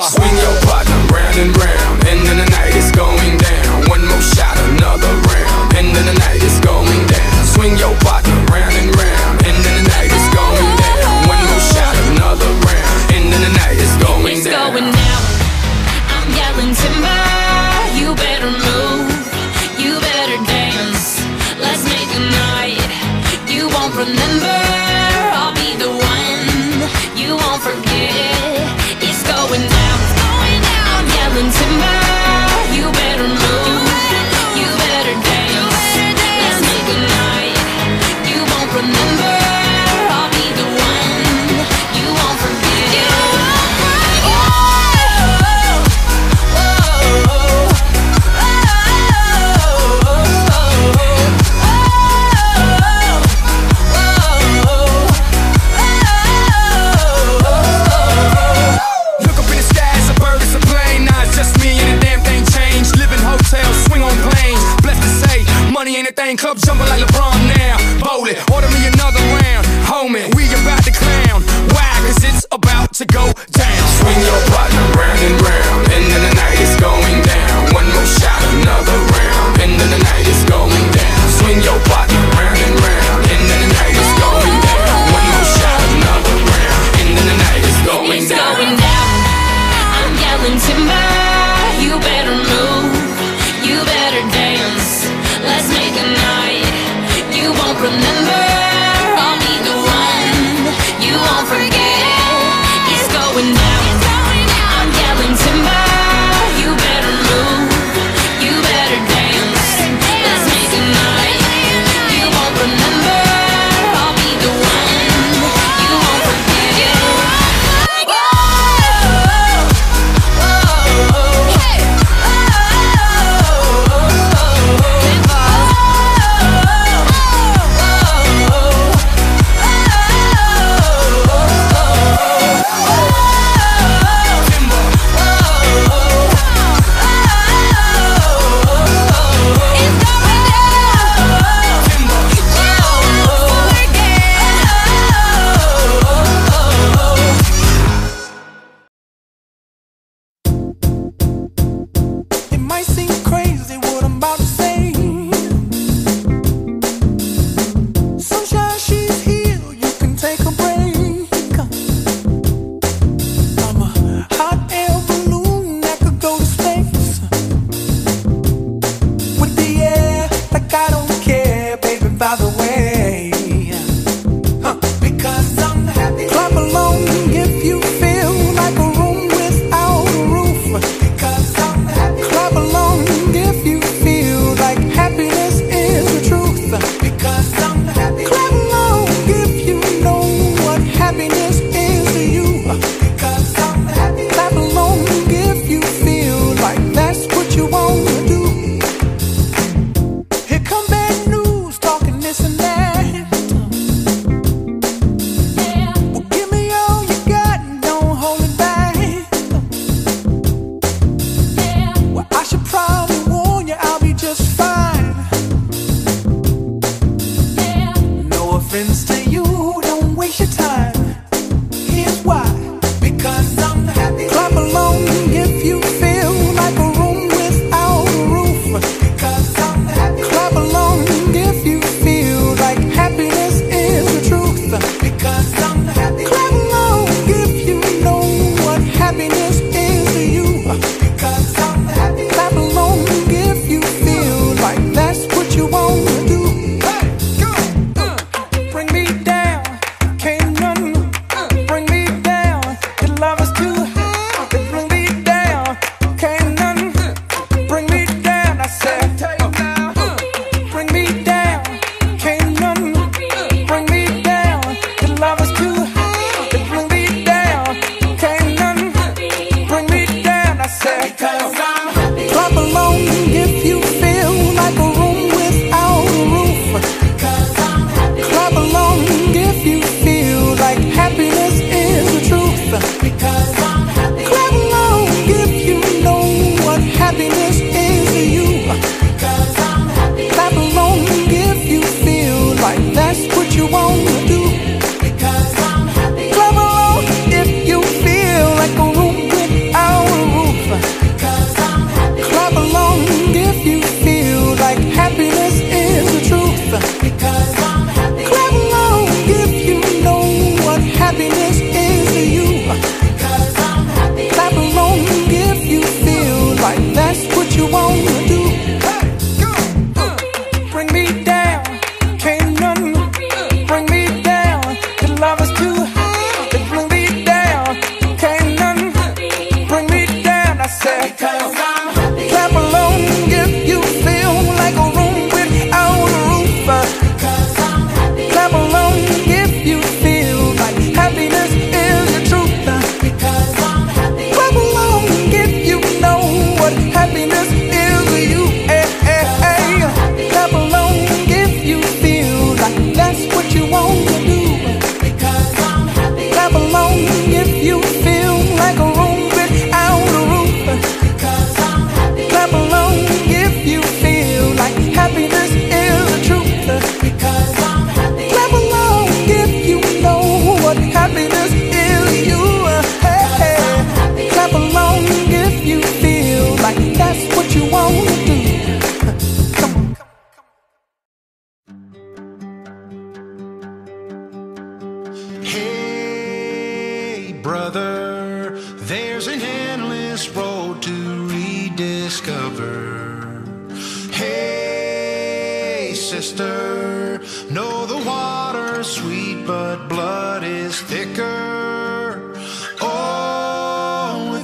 Mama. Swing your partner round and round. End of the night is going down. One more shot, another round. End of the night is going down. Swing your partner.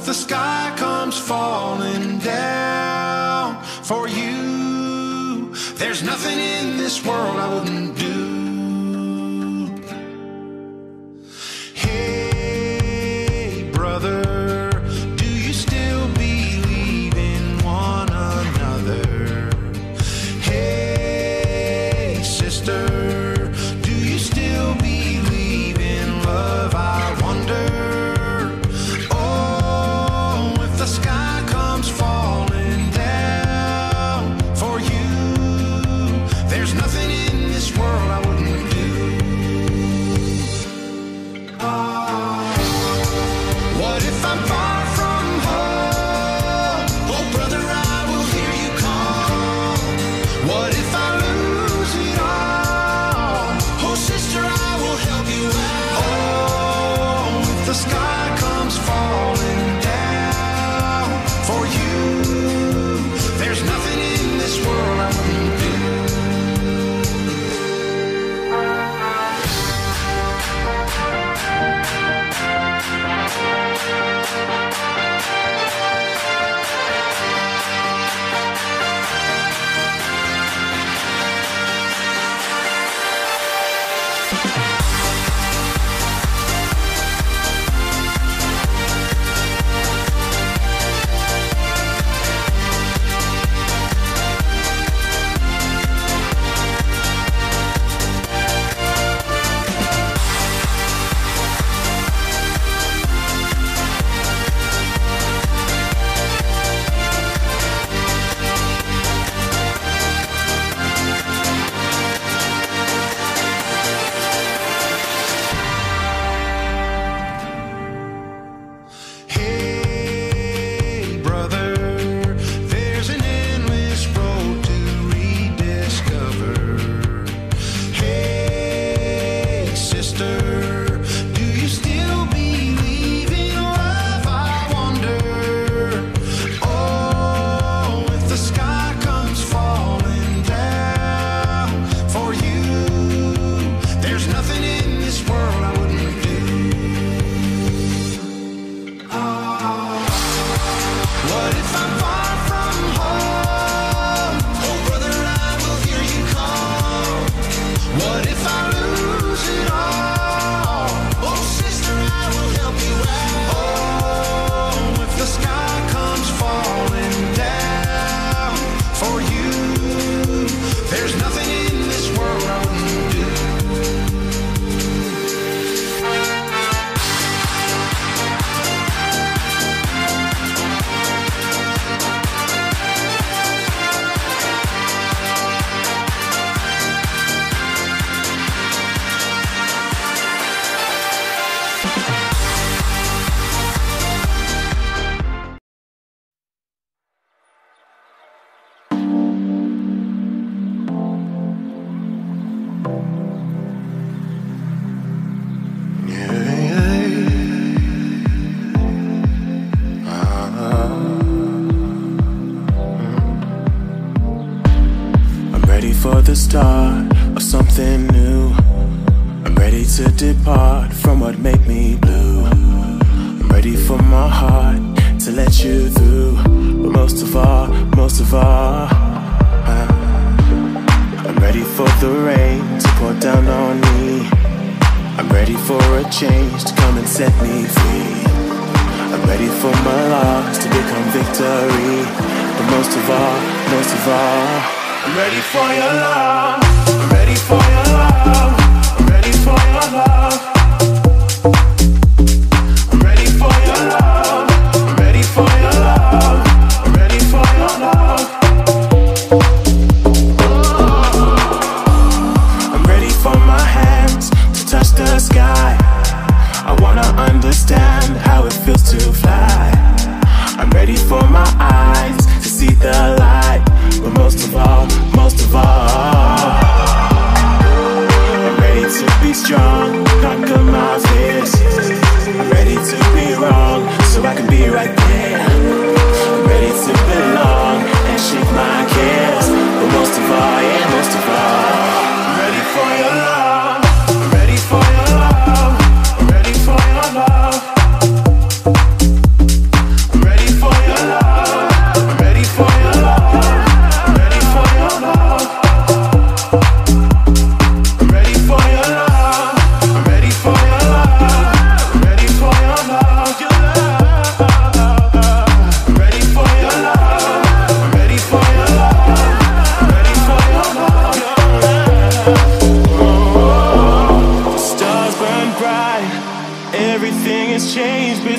the sky comes falling down for you. There's nothing in this world I wouldn't do.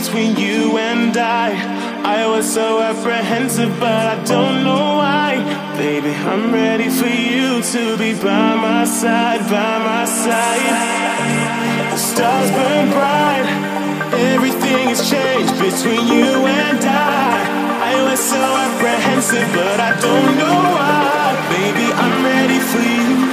Between you and I. I was so apprehensive, but I don't know why. Baby, I'm ready for you to be by my side, by my side. The stars burn bright. Everything has changed between you and I. I was so apprehensive, but I don't know why. Baby, I'm ready for you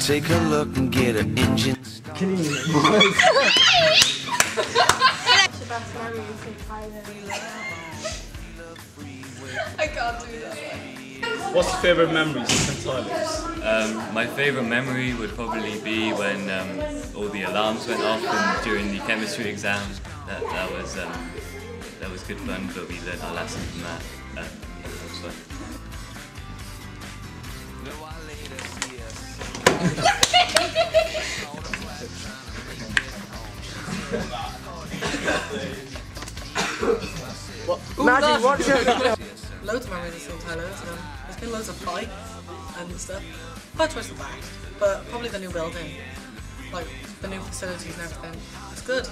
take a look and get her engine. What's your favourite memories of St. Um, my favourite memory would probably be when um, all the alarms went off and during the chemistry exam. That, that was um, that was good fun, but we learned our lesson from that. Uh, that was fun. Maddie, what's your... loads of memories of St. Teilo's. Um, there's been loads of fight and stuff. Quite towards the back, but probably the new building. Like, the new facilities and everything. It's good.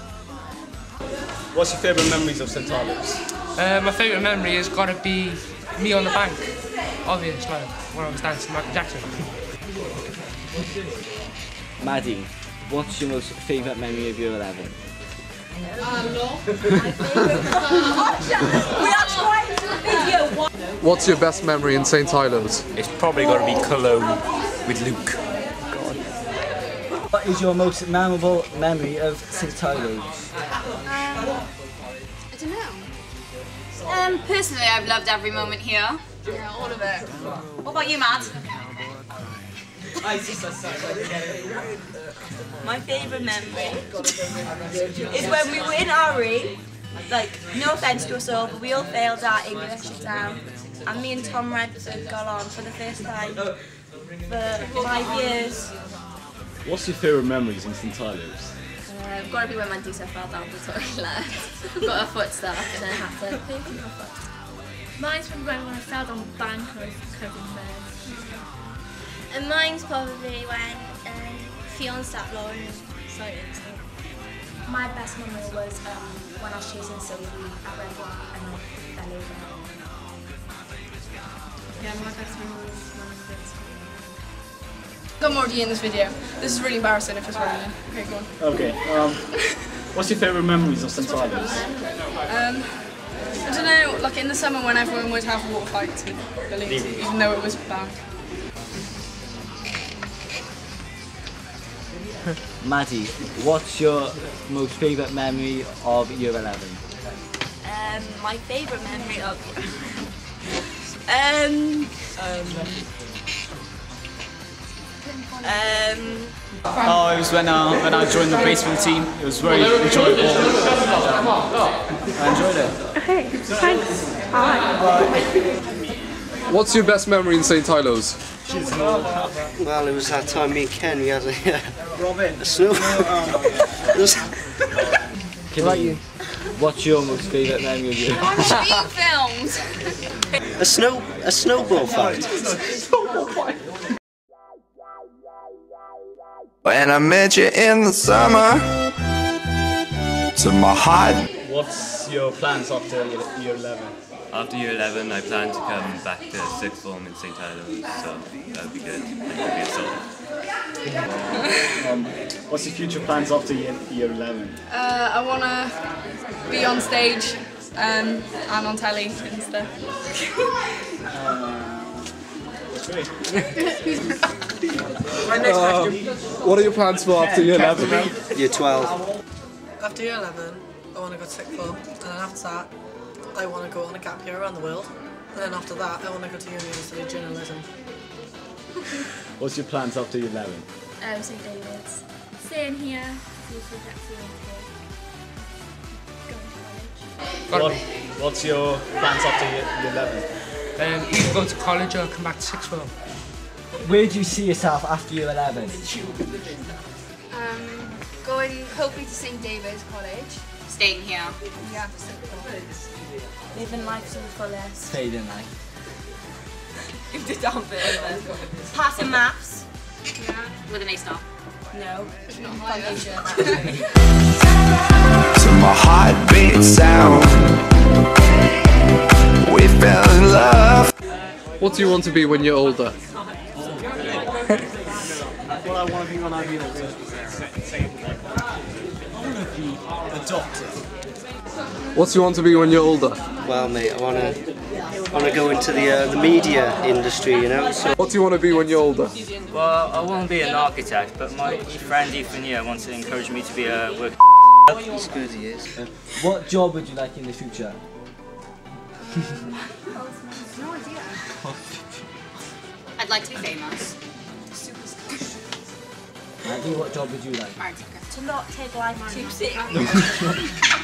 What's your favourite memories of St. Teilo's? Uh, my favourite memory has got to be me on the bank. Obvious, like when I was dancing Michael Jackson. Maddie, what's your most favourite memory of year 11? What's your best memory in St. Teilo's? It's probably got to be Cologne with Luke. What is your most memorable memory of St. Teilo's? I don't know. Um, personally, I've loved every moment here. Yeah, all of it. What about you, Matt? My favourite memory is when we were in our RE. Like, no offence to us all, but we all failed our English exam. And me and Tom Redford got on for the first time for five years. What's your favourite memories in St. Teilo's? Uh, got to be when Mandusa fell down the toilet. got a foot stuck and then had to pay for my foot. Mine's from when I fell down the bank and I was covered in mud. And mine's probably when um, Fionn stopped blowing and started and stuff. My best memory was um, when I was chasing Sylvie at Red Bull and I fell over. Yeah, my best memory was when I was at. Got more D in this video. This is really embarrassing if it's running. Okay, go on. Okay, um, what's your favourite memories of St. Teilo's? Um, I don't know, like in the summer when everyone would have water fights with Billy, even though it was bad. Maddie, what's your most favourite memory of year 11? Um, my favourite memory of um, um, um, Oh, it was when, uh, when I joined the baseball team. It was very enjoyable. I enjoyed it. Okay, thanks. What's your best memory in St. Teilo's? Well, it was that time me and Ken, we had a, Robin. a snow. It was- What you? Um, what's your most favourite memory of year I'm being filmed. a snow, a snowball fight. When I met you in the summer, to my heart. What's your plans after year year 11? After year 11, I plan to come back to sixth form in St. Teilo's, so that would be good. That would be a solid. Um, what's your future plans after year, year 11? Uh, I want to be on stage um, and on telly and stuff. Uh, what are your plans for after year 11? Year 12. After year 11, I want to go to sixth form, and then after that, I want to go on a gap year around the world. And then after that, I want to go to uni and study journalism. What's your plans after year 11? Um, St David's. Staying here, see if we get to college. What, what's your plans after year, year 11? Um, either go to college or come back to sixth form. Where do you see yourself after year 11? Um, going hopefully to St David's College. Staying here. Yeah. Living life to the fullest. Fading life. Give it down bit. Passing maths. Yeah. With an A star. No. Foundation. To my heartbeat sound We fell in love What do you want to be when you're older? What I want to be when I'm university. I want to be a doctor. What do you want to be when you're older? Well, mate, I wanna, I wanna go into the uh, the media industry, you know. So What do you want to be when you're older? Well, I want to be an architect, but my friend Ethan here wants to encourage me to be a work. He's good, he is. What job would you like in the future? No idea. I'd like to be famous. Andy, what job would you like? To not take life too seriously.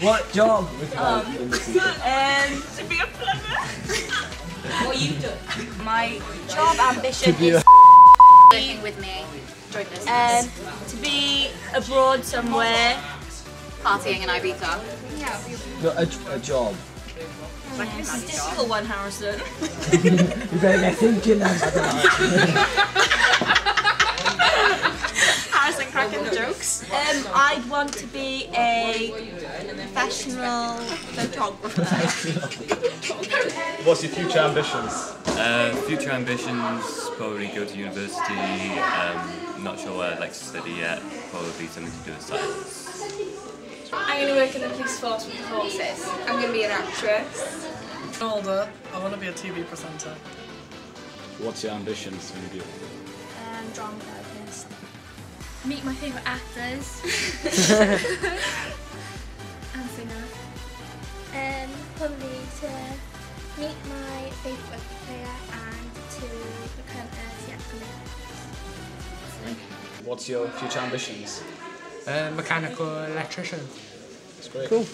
What job would you Um, like in the future? um, to be a plumber. what you do? My job ambition To be is Working with me. Join business. um, to be abroad somewhere. Partying in Ibiza. Yeah. No, a, a job. It's a difficult one, Harrison. You better get thinking then. Cracking the jokes. Um, I'd want to be a professional photographer. What's your future ambitions? Uh, future ambitions, probably go to university. Um, not sure what I'd like to study yet. Probably something to do with science. I'm going to work in the police force with the horses. I'm going to be an actress. Older, I want to be a TV presenter. What's your ambitions when you're older? Um, drama therapist. Meet my favourite actors. and singer. Um, probably to meet my favourite rugby player and to become a theatrical actress. What's your future ambitions? Uh, mechanical electrician. That's great. Cool.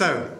So,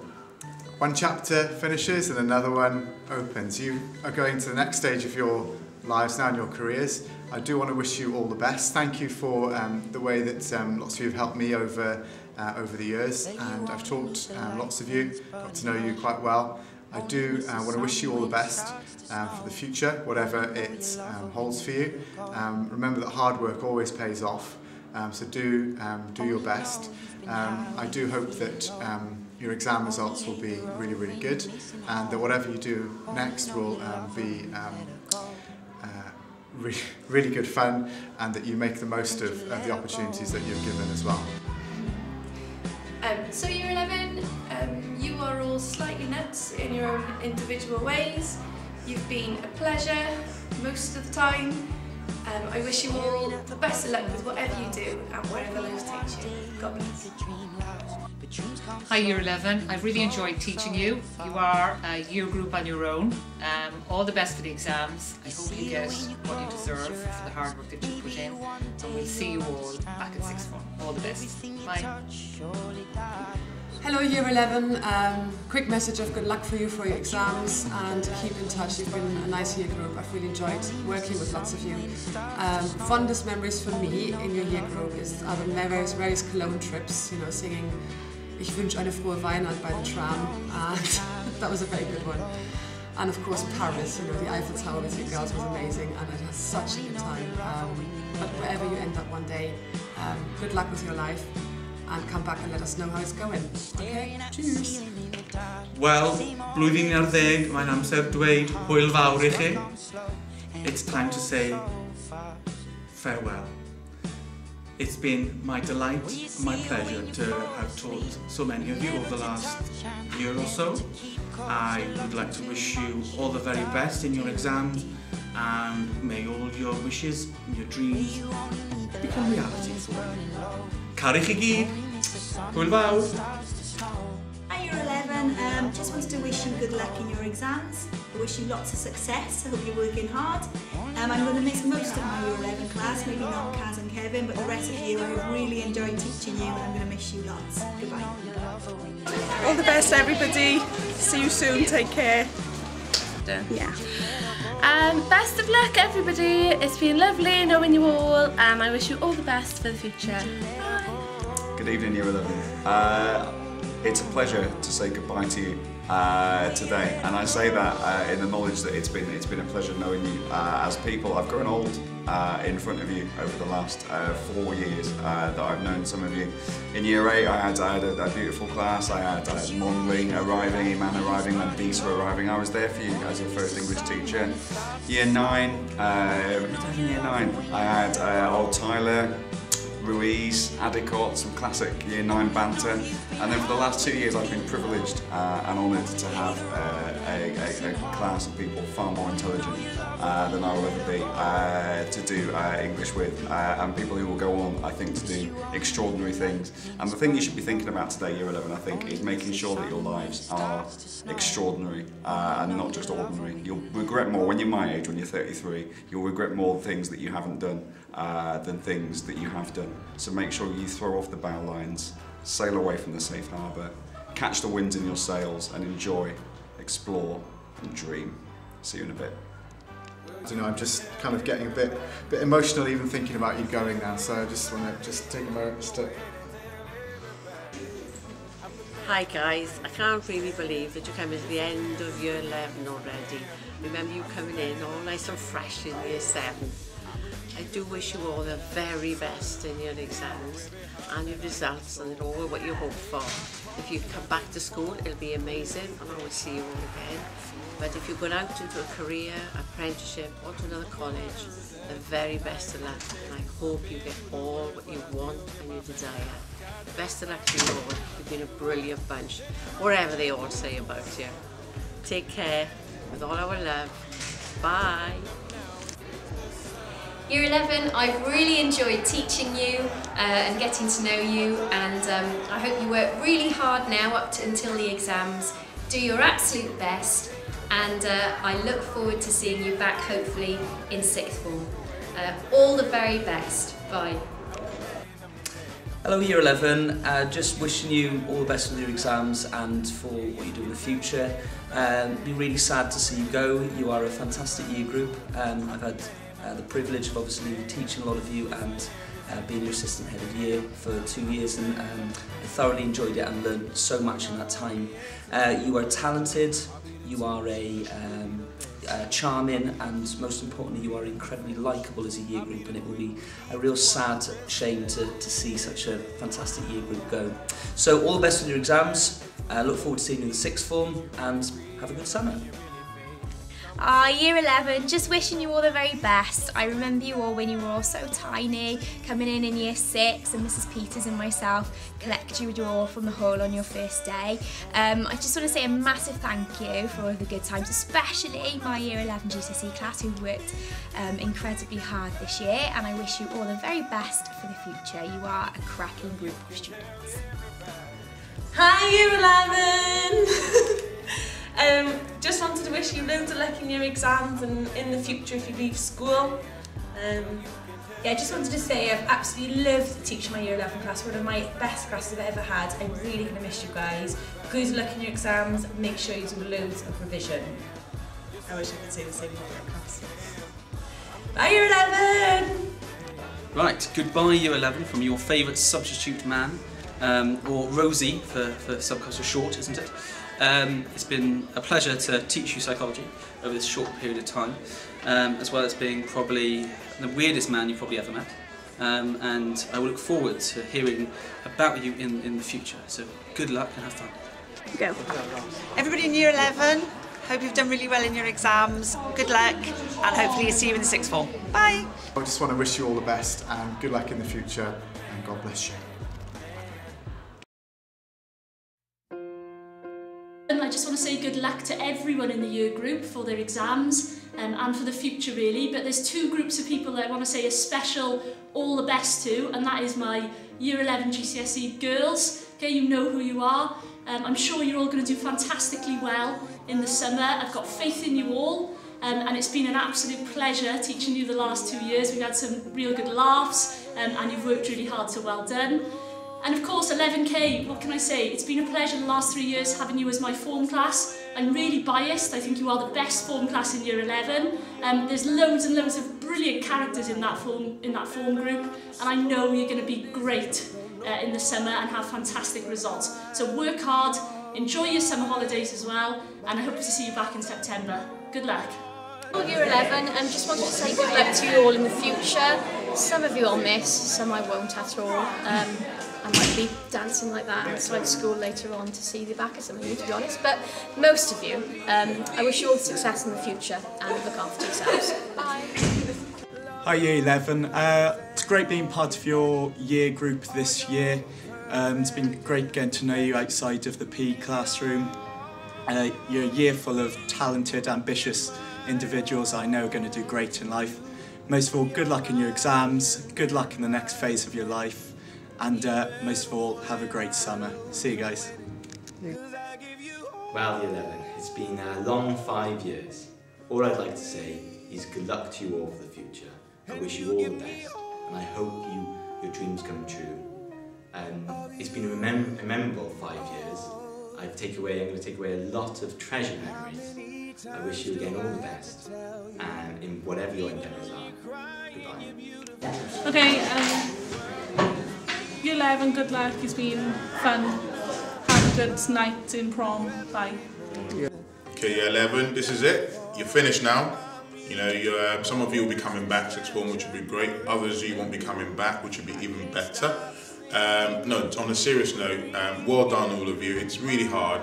one chapter finishes and another one opens. You are going to the next stage of your lives now and your careers. I do want to wish you all the best. Thank you for um, the way that um, lots of you have helped me over uh, over the years, and I've taught um, lots of you, got to know you quite well. I do uh, want to wish you all the best uh, for the future, whatever it um, holds for you. Um, remember that hard work always pays off, um, so do um, do your best. Um, I do hope that um, your exam results will be really, really good, and that whatever you do next will um, be um, uh, re- really good fun, and that you make the most of, of the opportunities that you're given as well. Um, so year 11, um, you are all slightly nuts in your own individual ways. You've been a pleasure most of the time. Um, I wish you all the best of luck with whatever you do and wherever life takes you. God bless. Hi Year 11, I've really enjoyed teaching you. You are a year group on your own. Um, all the best for the exams. I hope you get what you deserve for the hard work that you put in. And we'll see you all back at sixth form. All the best. Bye. Hello Year 11, um, quick message of good luck for you for your exams and keep in touch. You've been a nice year group. I've really enjoyed working with lots of you. Um, fondest memories for me in your year group is are the various, various Cologne trips, you know, singing Ich wünsche eine frohe Weihnacht by the tram and that was a very good one. And of course Paris, you know, the Eiffel Tower with you girls was amazing and I had such a good time. Um, but wherever you end up one day, um, good luck with your life and come back and let us know how it's going. Okay? Cheers! It's time to say farewell. It's been my delight my pleasure to have taught so many of you over the last year or so. I would like to wish you all the very best in your exams and may all your wishes and your dreams become reality for you. Cari chi gyd. Hwyl fawr. Hi Year 11, um, just wanted to wish you good luck in your exams. I wish you lots of success, I hope you're working hard. Um, I'm going to miss most of my Year 11 class, maybe not Kaz and Kevin, but the rest of you, I have really enjoyed teaching you and I'm going to miss you lots. Goodbye. All the best everybody, see you soon, take care. Yeah. Um, best of luck everybody, it's been lovely knowing you all and I wish you all the best for the future. Good evening, Year 11. Uh, it's a pleasure to say goodbye to you uh, today, and I say that uh, in the knowledge that it's been it's been a pleasure knowing you uh, as people. I've grown old uh, in front of you over the last uh, four years that I've known some of you. In Year 8, I had, I had a, a beautiful class. I had, I had Monley arriving, Iman arriving, and Disa arriving. I was there for you as your first English teacher. Year 9, uh, Year 9, I had old Tyler, Ruiz, Adicott, some classic year nine banter. And then for the last two years I've been privileged uh, and honoured to have uh, a, a, a, class of people far more intelligent uh, than I will ever be uh, to do uh, English with uh, and people who will go on I think to do extraordinary things. And the thing you should be thinking about today, year 11 I think, is making sure that your lives are extraordinary and not just ordinary. You'll regret more when you're my age, when you're 33, you'll regret more things that you haven't done uh, than things that you have done. So make sure you throw off the bow lines, sail away from the safe harbour, catch the winds in your sails and enjoy, explore and dream. See you in a bit. I don't know, I'm just kind of getting a bit, bit emotional even thinking about you going now, so I just want to just take a moment just to Hi guys, I can't really believe that you're coming to the end of year 11 already. Remember you coming in all nice and fresh in year 7. I do wish you all the very best in your exams and your results and all what you hope for. If you come back to school, it'll be amazing and I will see you all again. But if you go out into a career, apprenticeship or to another college, the very best of luck and I hope you get all what you want and you desire. Best of luck to you all. You've been a brilliant bunch, whatever they all say about you. Take care, with all our love. Bye. Year 11, I've really enjoyed teaching you uh, and getting to know you and um, I hope you work really hard now up to, until the exams. Do your absolute best and uh, I look forward to seeing you back hopefully in sixth form. Uh, all the very best. Bye. Hello Year 11, uh, just wishing you all the best with your exams and for what you do in the future. Um, be really sad to see you go, you are a fantastic year group. Um, I've had uh, the privilege of obviously teaching a lot of you and uh, being your assistant head of year for two years and um, I thoroughly enjoyed it and learned so much in that time. Uh, you are talented, you are a um, uh, charming and most importantly you are incredibly likeable as a year group and it will be a real sad shame to, to see such a fantastic year group go. So all the best with your exams, uh, look forward to seeing you in the sixth form and have a good summer. Ah, year 11, just wishing you all the very best. I remember you all when you were all so tiny, coming in in year 6 and Mrs Peters and myself collect you all from the hall on your first day. Um, I just want to say a massive thank you for all the good times, especially my year 11 GCSE class who worked um, incredibly hard this year and I wish you all the very best for the future. You are a cracking group of students. Hi Year 11! Um, just wanted to wish you loads of luck in your exams and in the future if you leave school. Um, yeah, I just wanted to say I've absolutely loved teaching my year 11 class, one of my best classes I've ever had. I'm really going to miss you guys. Good luck in your exams, make sure you do loads of revision. I wish I could say the same about your class. Bye year 11! Right, goodbye year 11 from your favourite substitute man, um, or Rosie for, for subculture short, isn't it? Um, it's been a pleasure to teach you psychology over this short period of time, um, as well as being probably the weirdest man you've probably ever met. Um, and I will look forward to hearing about you in, in the future. So good luck and have fun. Go. Everybody in year 11, hope you've done really well in your exams. Good luck and hopefully you see you in the sixth form. Bye. I just want to wish you all the best and good luck in the future and God bless you. just want to say good luck to everyone in the year group for their exams um, and for the future really. But there's two groups of people that I want to say a special all the best to and that is my year 11 GCSE girls. Okay, you know who you are. Um, I'm sure you're all going to do fantastically well in the summer. I've got faith in you all. Um, and it's been an absolute pleasure teaching you the last two years. We've had some real good laughs um, and you've worked really hard, so well done. And of course, 11K, what can I say? It's been a pleasure the last three years having you as my form class. I'm really biased. I think you are the best form class in year 11. Um, there's loads and loads of brilliant characters in that form, in that form group, and I know you're going to be great uh, in the summer and have fantastic results. So work hard, enjoy your summer holidays as well, and I hope to see you back in September. Good luck. Well, year 11 and just wanted to say good luck to you all in the future. Some of you I'll miss, some I won't at all. Um, Might be dancing like that outside school later on to see the back of some of you, to be honest. But most of you, um, I wish you all success in the future and look after yourselves. Bye. Hi Year 11. Uh, it's great being part of your year group this year. Um, it's been great getting to know you outside of the PE classroom. Uh, you're a year full of talented, ambitious individuals I know are going to do great in life. Most of all, good luck in your exams, good luck in the next phase of your life, and uh, most of all, have a great summer. See you guys. Well, the 11, it's been a long five years. All I'd like to say is good luck to you all for the future. I wish you all the best, and I hope you your dreams come true. Um, it's been a, mem a memorable five years. I've taken away, I'm going to take away a lot of treasure memories. I wish you again all the best, and in whatever your endeavours are. Goodbye. Okay, um, year 11, good luck. It's been fun. Have a good night in prom. Bye. Okay, year 11, this is it. You're finished now. You know, uh, some of you will be coming back sixth form, which would be great. Others you won't be coming back, which would be even better. Um, no, on a serious note, um, well done all of you. It's really hard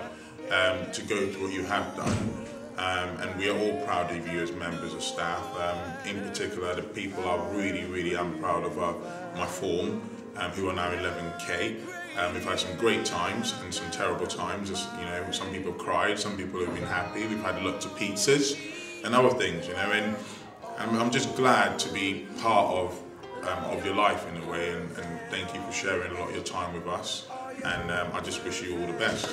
um, to go through what you have done. Um, and we are all proud of you as members of staff. Um, in particular, the people I really, really am proud of are my form, um, who are now 11K. Um, we've had some great times and some terrible times. As, you know, some people have cried, some people have been happy. We've had lots of pizzas and other things, you know. And I'm, I'm just glad to be part of um, of your life in a way. And, and thank you for sharing a lot of your time with us. And um, I just wish you all the best.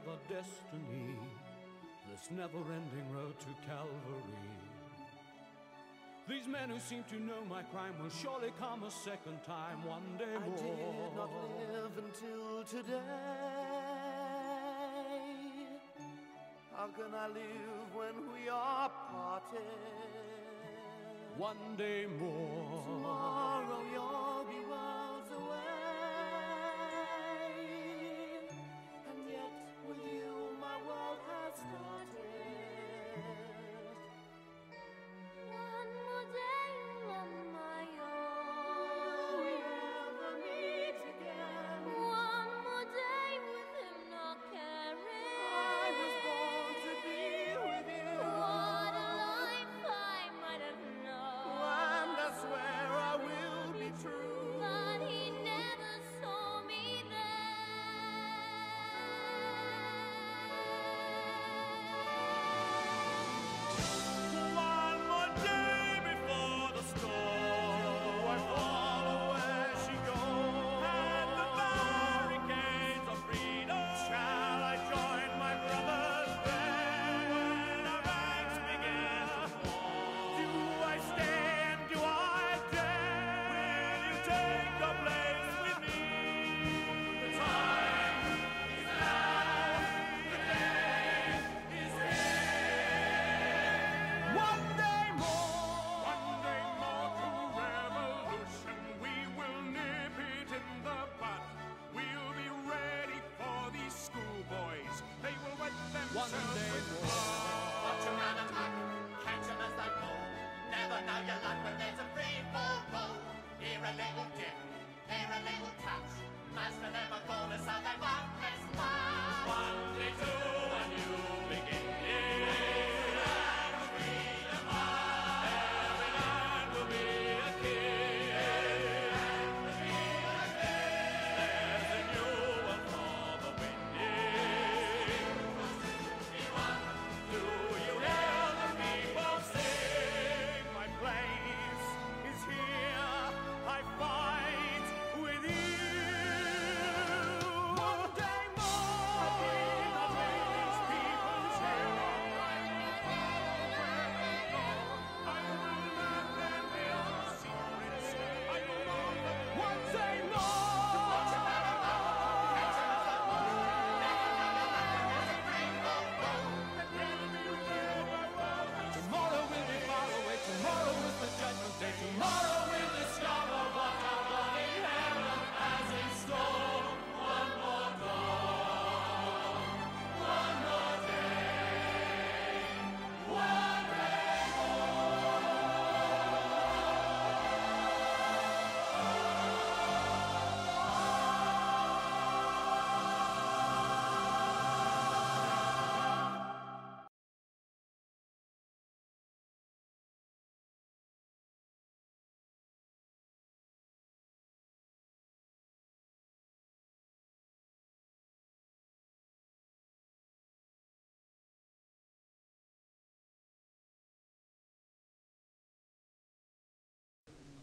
Day, another destiny. This never ending road to Calvary. These men who seem to know my crime will surely come a second time one day more. I did not live until today. How can I live when we are parted? One day more. Tomorrow you'll be worlds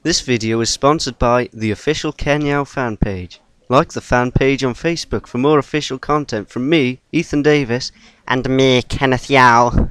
This video is sponsored by the official Ken Yao fan page. Like the fan page on Facebook for more official content from me, Ethan Davis, and me, Kenneth Yao.